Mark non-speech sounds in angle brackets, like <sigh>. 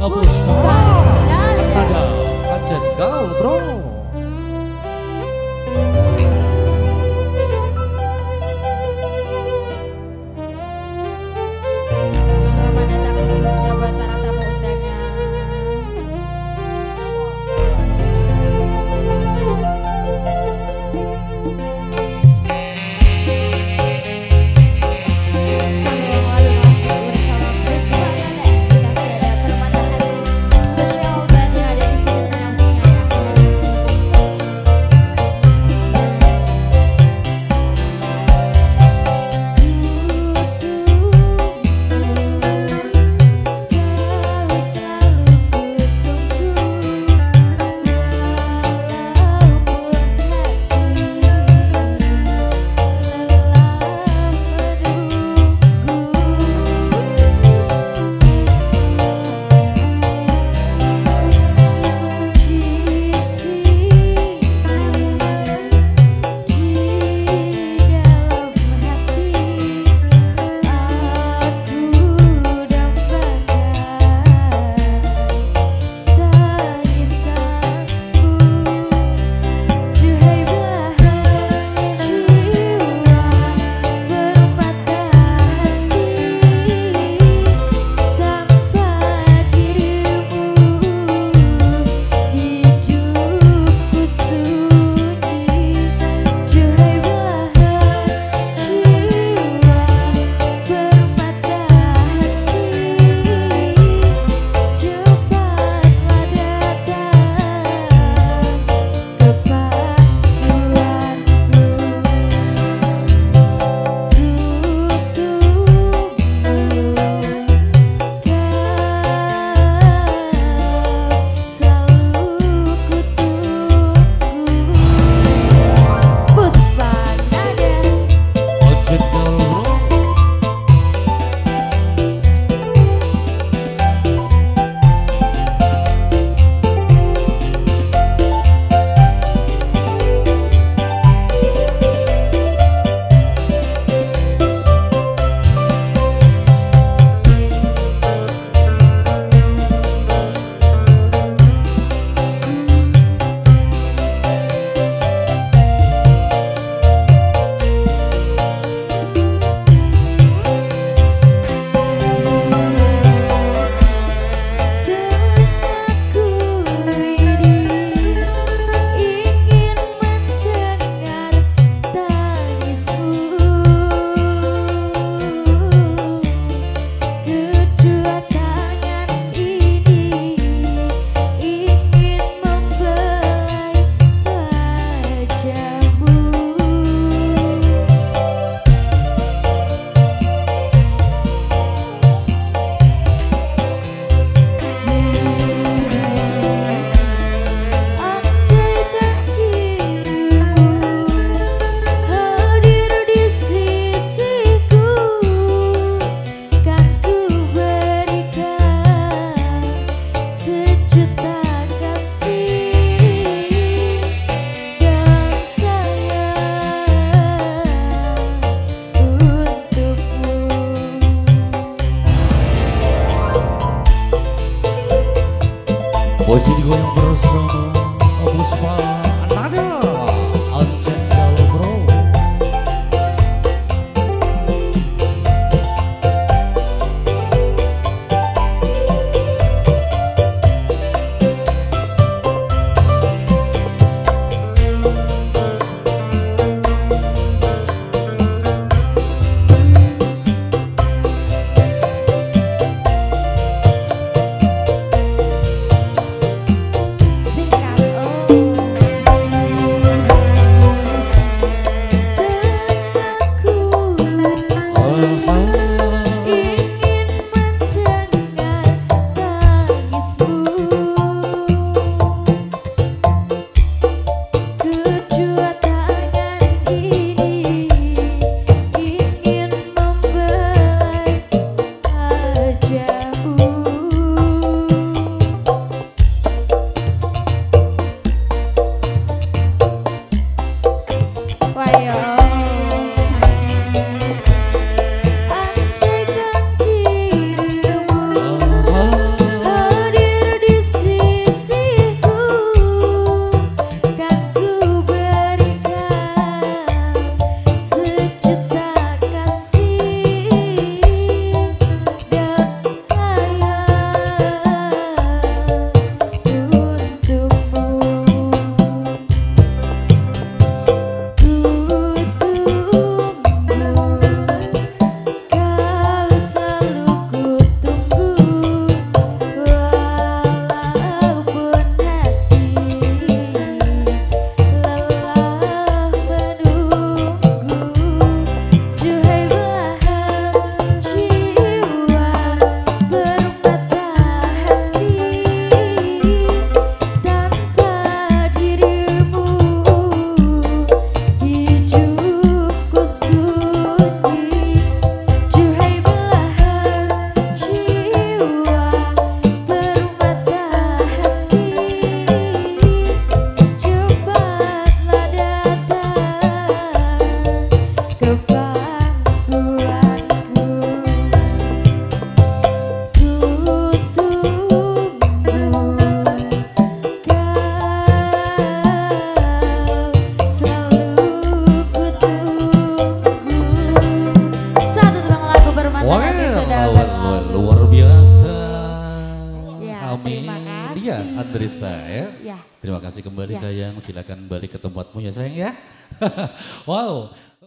Puspa ada Kajen gaul bro. Hoje ligo lembrança bermanfaat wow, yang sudah luar, luar biasa. Ya, Amin. terima iya, Andrista ya. ya. Terima kasih kembali ya. sayang. Silakan balik ke tempatmu ya sayang ya. <laughs> wow,